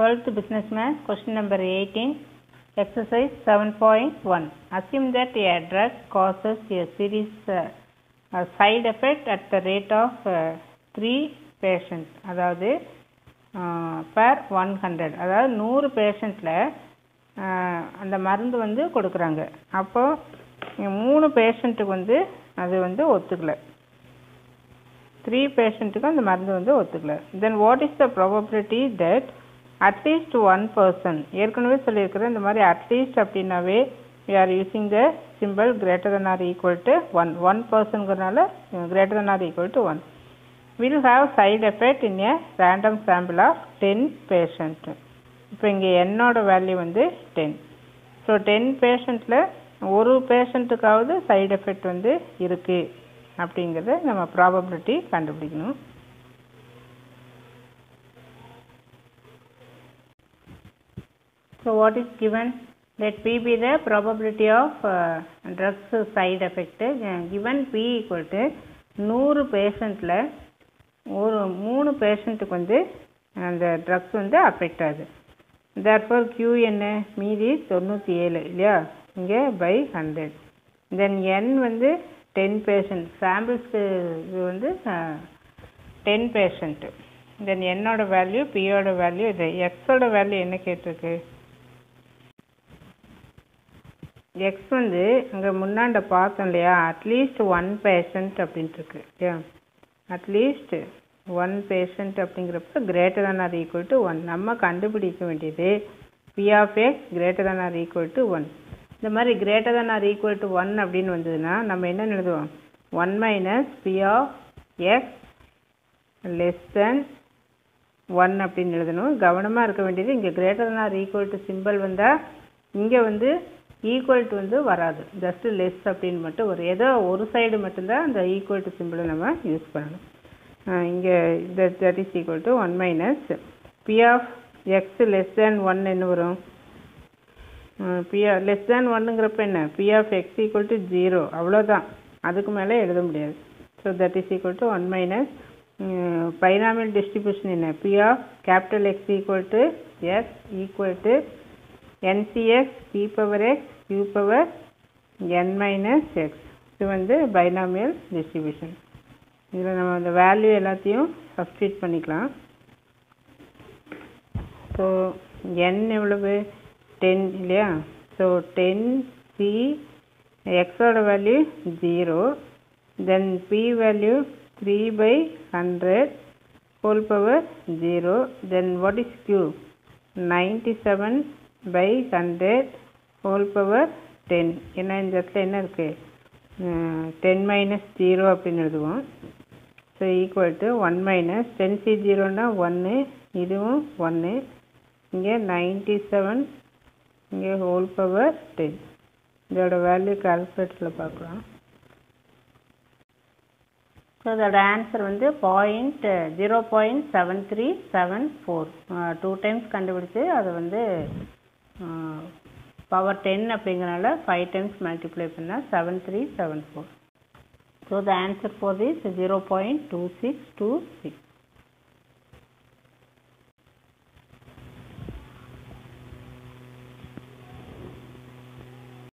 12th business math question number 18 exercise 7.1 assume that a drug causes a serious uh, a side effect at the rate of uh, 3 patients அதாவது per 100 அதாவது நூறு பேஷண்ட்டில் அந்த மருந்து வந்து கொடுக்குறாங்க அப்போ மூணு பேஷண்ட்டுக்கு வந்து அது வந்து ஒத்துக்கல த்ரீ பேஷண்ட்டுக்கு அந்த மருந்து வந்து ஒத்துக்கல then what is the probability that at least one person ஏற்கனவே சொல்லியிருக்கிறேன் இந்த மாதிரி அட்லீஸ்ட் அப்படின்னாவே we are using the simple greater than or equal to one one பர்சனுங்கிறனால greater than or equal to one will have side effect in a random sample of ten patient இப்போ இங்கே என்னோட value வந்து ten so ten பேஷண்ட்டில் ஒரு பேஷண்ட்டுக்காவது side effect வந்து இருக்குது அப்படிங்கிறத நம்ம probability கண்டுபிடிக்கணும். So what is given? Let P be the probability of uh, drugs side effect. Uh, given P equal to நூறு பேஷண்ட்டில் ஒரு மூணு பேஷண்ட்டுக்கு வந்து அந்த ட்ரக்ஸ் வந்து அஃபெக்ட் ஆகுது. தர்ஃபோர் கியூ என்ன? மீதி தொண்ணூற்றி ஏழு இல்லையா? இங்கே பை ஹண்ட்ரட் தென் என் வந்து டென் பேஷண்ட் சாம்பிள்ஸ்க்கு இது வந்து டென் பேஷண்ட்டு தென் என்னோட வேல்யூ பியோட வேல்யூ இது எக்ஸோட வேல்யூ என்ன கேட்டிருக்கு? எக்ஸ் வந்து அங்கே முன்னாண்ட பார்த்தோம் இல்லையா? அட்லீஸ்ட் ஒன் பேஷண்ட் அப்படின்ட்டு இருக்கு இல்லையா அட்லீஸ்ட் ஒன் பேஷண்ட் அப்படிங்கிறப்ப greater than or equal to one நம்ம கண்டுபிடிக்க வேண்டியது P of X greater than or equal to one இந்த மாதிரி greater than or equal to one அப்படின்னு வந்ததுன்னா நம்ம என்ன எழுதுவோம்? One minus P of X less than one அப்படின்னு எழுதணும். கவனமாக இருக்க வேண்டியது இங்கே greater than or equal to simple வந்தால் இங்கே வந்து ஈக்குவல் டு வந்து வராது. ஜஸ்ட்டு லெஸ் அப்படின்னு மட்டும் ஒரு ஏதோ ஒரு சைடு மட்டும்தான் அந்த ஈக்குவல் டு சிம்பிளை நம்ம யூஸ் பண்ணணும். இங்கே இந்த that is equal to one minus P of X less than one என்ன வரும்? பி லெஸ் தேன் ஒன்னுங்கிறப்ப என்ன? P of X equal to zero அவ்வளோதான் அதுக்கு மேலே எழுத முடியாது. So that is equal to one minus binomial distribution என்ன? P of capital X equal to S equal to NCX P power X Q power N minus X இது வந்து binomial distribution இதில் நம்ம அந்த வேல்யூ எல்லாத்தையும் சப்ஸ்டியூட் பண்ணிக்கலாம். So என் எவ்வளவு? Ten இல்லையா? ஸோ டென் சி எக்ஸோட value zero then P value three by hundred whole power zero then what is Q ninety seven by hundred whole power ten ஏன்னா இந்த இடத்துல என்ன இருக்குது டென் மைனஸ் ஜீரோ அப்படின்னு எழுதுவோம். So equal to one minus ten C ஜீரோனா ஒன்று இதுவும் ஒன்று இங்கே நைன்டி செவன் இங்கே ஹோல் பவர் டென் இதோட வேல்யூ கால்குலேட்டரில் பார்க்கலாம். ஸோ இதோட ஆன்சர் வந்து point zero point seven three seven four two times கண்டுபிடிச்சி அதை வந்து பவர் டென் அப்படிங்கிறனால ஃபைவ் டைம்ஸ் மல்டிப்ளை பண்ணால் seven three seven four so the answer for this zero point two six two six